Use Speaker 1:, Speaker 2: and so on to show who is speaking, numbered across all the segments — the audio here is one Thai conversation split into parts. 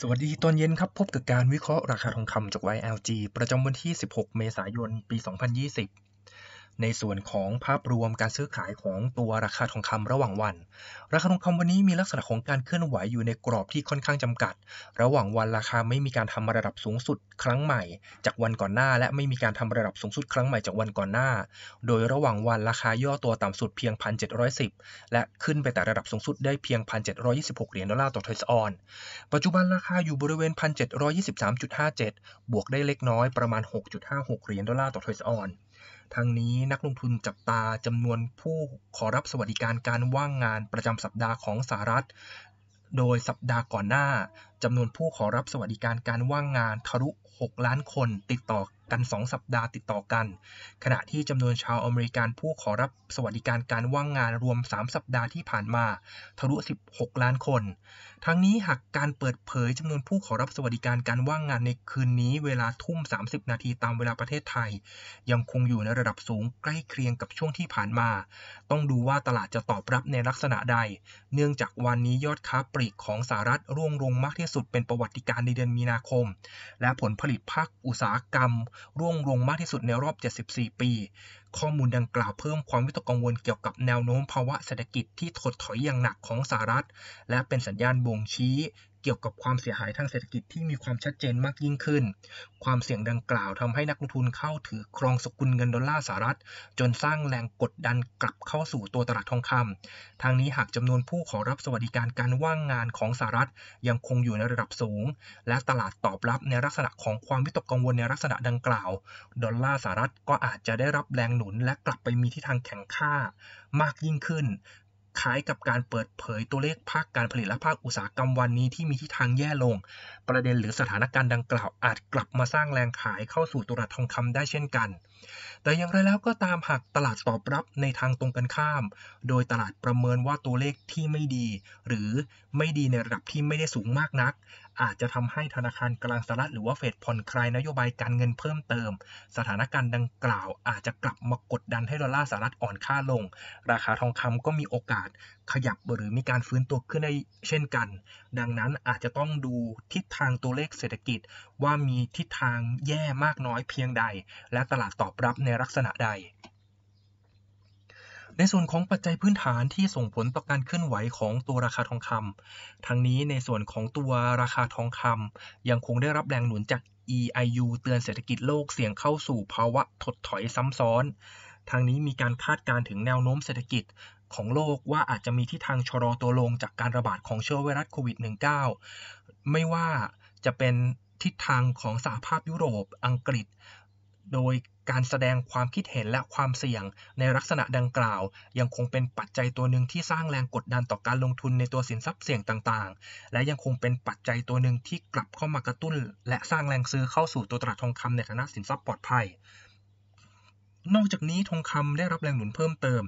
Speaker 1: สวัสดีตอนเย็นครับ พบกับการวิเคราะห์ราคาทองคำจาก YLG ประจำวันที่ 16 เมษายน ปี 2020 ในส่วนของภาพรวมการซื้อขายของตัวราคาทองคำระหว่างวัน ราคาทองคำวันนี้มีลักษณะของการเคลื่อนไหวอยู่ในกรอบที่ค่อนข้างจำกัด ระหว่างวันราคาไม่มีการทำระดับสูงสุดครั้งใหม่ จากวันก่อนหน้า และไม่มีการทำระดับสูงสุดครั้งใหม่จากวันก่อนหน้า โดยระหว่างวันราคาย่อตัวต่ำสุดเพียง 1,710 และขึ้นไปแต่ระดับสูงสุดได้เพียง 1,726 เหรียญดอลลาร์ต่อทรอยออนซ์ ปัจจุบันราคาอยู่บริเวณ 1,723.57 บวกได้เล็กน้อยประมาณ 6.56 เหรียญดอลลาร์ต่อทรอยออนซ์ ทั้งนี้นักลงทุนจับตาจำนวนผู้ขอรับสวัสดิการการว่างงานประจำสัปดาห์ของสหรัฐ โดยสัปดาห์ก่อนหน้าจำนวนผู้ขอรับสวัสดิการการว่างงานทะลุ 6 ล้านคนติดต่อ กัน 2 สัปดาห์ติดต่อกัน ขณะที่จำนวนชาวอเมริกันผู้ขอรับสวัสดิการการว่างงานรวม 3 สัปดาห์ที่ผ่านมา ทะลุ 16 ล้านคน ทั้งนี้หากการเปิดเผยจำนวนผู้ขอรับสวัสดิการการว่างงานในคืนนี้ เวลาทุ่ม 30 นาทีตามเวลาประเทศไทย ยังคงอยู่ในระดับสูงใกล้เคียงกับช่วงที่ผ่านมา ต้องดูว่าตลาดจะตอบรับในลักษณะใด เนื่องจากวันนี้ยอดค้าปลีกของสหรัฐร่วงลงมากที่สุดเป็นประวัติการในเดือนมีนาคม และผลผลิตภาคอุตสาหกรรมร่วงลงมากที่สุดในรอบ 74 ปี ข้อมูลดังกล่าวเพิ่มความวิตกกังวลเกี่ยวกับแนวโน้มภาวะเศรษฐกิจที่ถดถอยอย่างหนักของสหรัฐ และเป็นสัญญาณบ่งชี้ เกี่ยวกับความเสียหายทางเศรษฐกิจที่มีความชัดเจนมากยิ่งขึ้น ความเสี่ยงดังกล่าวทำให้นักลงทุนเข้าถือครองสกุลเงินดอลลาร์สหรัฐ จนสร้างแรงกดดันกลับเข้าสู่ตัวตลาดทองคำทางนี้หากจำนวนผู้ขอรับสวัสดิการการว่างงานของสหรัฐ ยังคงอยู่ในระดับสูง และตลาดตอบรับในลักษณะของความวิตกกังวลในลักษณะดังกล่าว ดอลลาร์สหรัฐก็อาจจะได้รับแรงหนุนและกลับไปมีทิศทางแข็งค่ามากยิ่งขึ้น คล้ายกับการเปิดเผยตัวเลขภาคการผลิตและภาคอุตสาหกรรมวันนี้ที่มีทิศทางแย่ลง ประเด็นหรือสถานการณ์ดังกล่าวอาจกลับมาสร้างแรงขายเข้าสู่ตลาดทองคำได้เช่นกัน แต่อย่างไรแล้วก็ตามหากตลาดตอบรับในทางตรงกันข้าม โดยตลาดประเมินว่าตัวเลขที่ไม่ดี หรือไม่ดีในระดับที่ไม่ได้สูงมากนัก อาจจะทำให้ธนาคารกลางสหรัฐหรือว่าเฟดผ่อนคลายนโยบายการเงินเพิ่มเติม สถานการณ์ดังกล่าวอาจจะกลับมากดดันให้ดอลลาร์สหรัฐอ่อนค่าลง ราคาทองคำก็มีโอกาสขยับหรือมีการฟื้นตัวขึ้นได้เช่นกัน ดังนั้นอาจจะต้องดูทิศทางตัวเลขเศรษฐกิจ ว่ามีทิศทางแย่มากน้อยเพียงใด และตลาดตอบรับในลักษณะใด ในส่วนของปัจจัยพื้นฐานที่ส่งผลต่อการเคลื่อนไหวของตัวราคาทองคำทั้งนี้ในส่วนของตัวราคาทองคำยังคงได้รับแรงหนุนจาก EIU เตือนเศรษฐกิจโลกเสี่ยงเข้าสู่ภาวะถดถอยซ้ำซ้อน ทางนี้มีการคาดการถึงแนวโน้มเศรษฐกิจของโลกว่าอาจจะมีทิศทางชะลอตัวลงจากการระบาดของเชื้อไวรัสโควิด -19 ไม่ว่าจะเป็นทิศทางของสหภาพยุโรป อังกฤษ โดยการแสดงความคิดเห็นและความเสี่ยงในลักษณะดังกล่าว ยังคงเป็นปัจจัยตัวหนึ่งที่สร้างแรงกดดันต่อการลงทุนในตัวสินทรัพย์เสี่ยงต่างๆ และยังคงเป็นปัจจัยตัวหนึ่งที่กลับเข้ามากระตุ้น และสร้างแรงซื้อเข้าสู่ตัวตลาดทองคำในฐานะสินทรัพย์ปลอดภัย นอกจากนี้ทองคำได้รับแรงหนุนเพิ่มเติม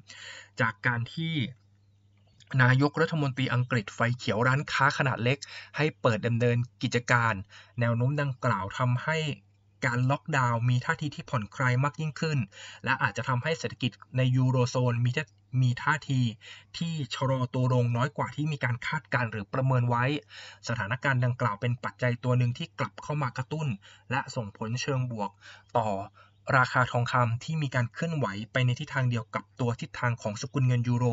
Speaker 1: จากการที่นายกรัฐมนตรีอังกฤษไฟเขียวร้านค้าขนาดเล็ก ให้เปิดดำเนินกิจการ แนวโน้มดังกล่าวทำให้ การล็อกดาวน์มีท่าทีที่ผ่อนคลายมากยิ่งขึ้น และอาจจะทำให้เศรษฐกิจในยูโรโซนมีมีท่าทีที่ชะลอตัวลงน้อยกว่าที่มีการคาดการหรือประเมินไว้ สถานการณ์ดังกล่าวเป็นปัจจัยตัวหนึ่งที่กลับเข้ามากระตุ้น และส่งผลเชิงบวกต่อราคาทองคำที่มีการเคลื่อนไหวไปในทิศทางเดียวกับตัวทิศทางของสกุลเงินยูโร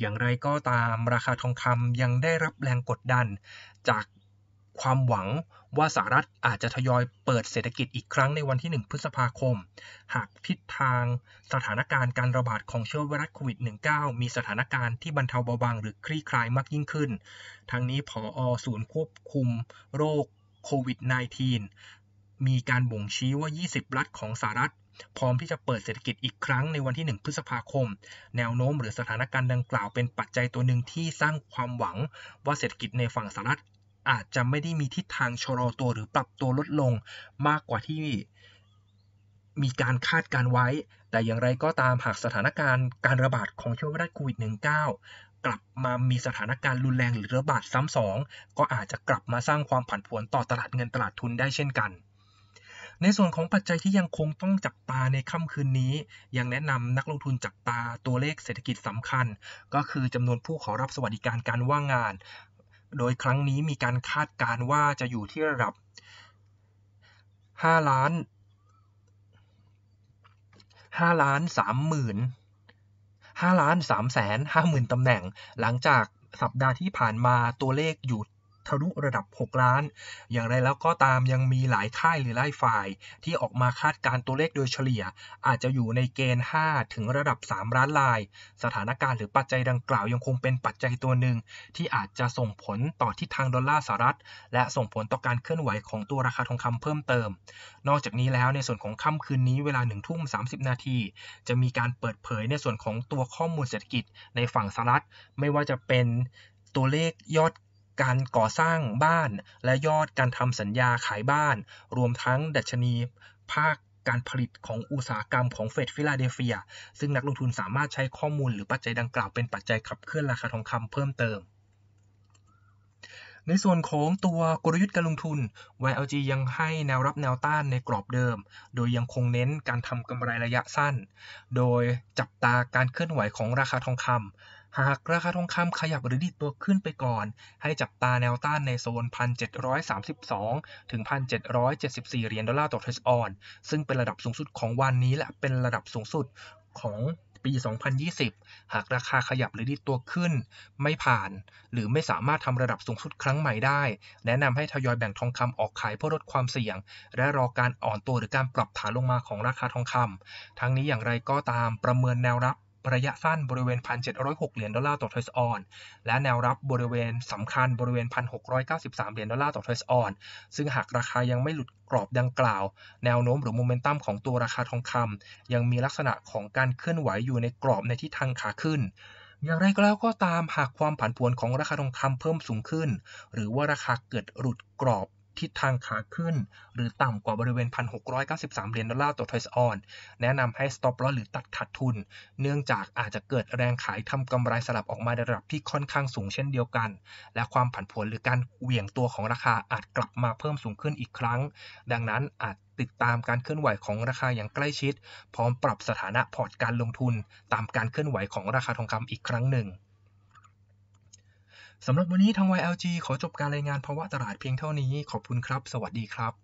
Speaker 1: อย่างไรก็ตามราคาทองคำยังได้รับแรงกดดันจาก ความหวังว่าสหรัฐอาจจะทยอยเปิดเศรษฐกิจอีกครั้งในวันที่ 1 พฤษภาคม หากทิศทางสถานการณ์การระบาดของเชื้อไวรัสโควิด -19 มีสถานการณ์ที่บรรเทาเบาบางหรือคลี่คลายมากยิ่งขึ้น ทั้งนี้ผออศูนย์ควบคุมโรคโควิด -19 มีการบ่งชี้ว่า 20 รัฐของสหรัฐพร้อมที่จะเปิดเศรษฐกิจอีกครั้งในวันที่ 1 พฤษภาคม แนวโน้มหรือสถานการณ์ดังกล่าวเป็นปัจจัยตัวหนึ่งที่สร้างความหวังว่าเศรษฐกิจในฝั่งสหรัฐ อาจจะไม่ได้มีทิศทางชะลอตัวหรือปรับตัวลดลงมากกว่าที่มีการคาดการไว้ แต่อย่างไรก็ตามหากสถานการณ์การระบาดของเชื้อไวรัสโควิด -19 กลับมามีสถานการณ์รุนแรงหรือระบาดซ้ำสอง ก็อาจจะกลับมาสร้างความผันผวนต่อตลาดเงินตลาดทุนได้เช่นกัน ในส่วนของปัจจัยที่ยังคงต้องจับตาในค่ำคืนนี้ ยังแนะนำนักลงทุนจับตาตัวเลขเศรษฐกิจสำคัญ ก็คือจำนวนผู้ขอรับสวัสดิการการว่างงาน โดยครั้งนี้มีการคาดการณ์ว่าจะอยู่ที่ระดับ 5 ล้าน 5 ล้าน 3 หมื่น5ล้าน3แสน5หมื่นตำแหน่ง หลังจากสัปดาห์ที่ผ่านมาตัวเลขอยู่ ทะลุระดับ 6 ล้าน อย่างไรแล้วก็ตามยังมีหลายค่ายหรือไล่ฝ่าย ที่ออกมาคาดการตัวเลขโดยเฉลี่ย อาจจะอยู่ในเกณฑ์ 5 ถึงระดับ 3 ล้านลาย สถานการณ์หรือปัจจัยดังกล่าวยังคงเป็นปัจจัยตัวหนึ่ง ที่อาจจะส่งผลต่อทิศทางดอลลาร์สหรัฐ และส่งผลต่อการเคลื่อนไหวของตัวราคาทองคำเพิ่มเติม นอกจากนี้แล้วในส่วนของค่ำคืนนี้เวลา1ทุ่ม30 นาที จะมีการเปิดเผยในส่วนของตัวข้อมูลเศรษฐกิจในฝั่งสหรัฐ ไม่ว่าจะเป็นตัวเลขยอด การก่อสร้างบ้านและยอดการทำสัญญาขายบ้าน รวมทั้งดัชนีภาคการผลิตของอุตสาหกรรมของเฟดฟิลาเดลเฟีย ซึ่งนักลงทุนสามารถใช้ข้อมูลหรือปัจจัยดังกล่าวเป็นปัจจัยขับเคลื่อนราคาทองคำเพิ่มเติม ในส่วนของตัวกลยุทธ์การลงทุน YLG ยังให้แนวรับแนวต้านในกรอบเดิม โดยยังคงเน้นการทำกำไรระยะสั้น โดยจับตาการเคลื่อนไหวของราคาทองคำ หากราคาทองคำขยับหรือดิดตัวขึ้นไปก่อน ให้จับตาแนวต้านในโซน 1,732 ถึง 1,774 เหรียญดอลลาร์ต่อทรัสออน ซึ่งเป็นระดับสูงสุดของวันนี้และเป็นระดับสูงสุดของปี 2020 หากราคาขยับหรือดิดตัวขึ้น ไม่ผ่าน หรือไม่สามารถทำระดับสูงสุดครั้งใหม่ได้ แนะนำให้ทยอยแบ่งทองคำออกขายเพื่อลดความเสี่ยง และรอการอ่อนตัวหรือการปรับฐานลงมาของราคาทองคำทั้งนี้อย่างไรก็ตามประเมินแนวรับ ระยะสั้นบริเวณ 1,706 เหรียญดอลลาร์ต่อทรัสออน และแนวรับบริเวณสำคัญบริเวณ 1,693 เหรียญดอลลาร์ต่อทรัสออน ซึ่งหากราคายังไม่หลุดกรอบดังกล่าว แนวโน้มหรือโมเมนตัมของตัวราคาทองคำยังมีลักษณะของการเคลื่อนไหวอยู่ในกรอบในทิศทางขาขึ้นอย่างไรก็แล้วก็ตามหากความผันผวนของราคาทองคำเพิ่มสูงขึ้น หรือว่าราคาเกิดหลุดกรอบ ทิศทางขาขึ้น หรือต่ำกว่าบริเวณ 1,693 เหรียญดอลลาร์ต่อทรัสออน แนะนำให้ stop loss หรือตัดขาดทุน เนื่องจากอาจจะเกิดแรงขายทำกำไรสลับออกมาในระดับที่ค่อนข้างสูงเช่นเดียวกัน และความผันผวนหรือการเหวี่ยงตัวของราคาอาจกลับมาเพิ่มสูงขึ้นอีกครั้ง ดังนั้นอาจติดตามการเคลื่อนไหวของราคาอย่างใกล้ชิด พร้อมปรับสถานะพอร์ตการลงทุน ตามการเคลื่อนไหวของราคาทองคำอีกครั้งหนึ่ง สำหรับวันนี้ทาง YLG ขอจบการรายงานภาวะตลาดเพียงเท่านี้ ขอบคุณครับ สวัสดีครับ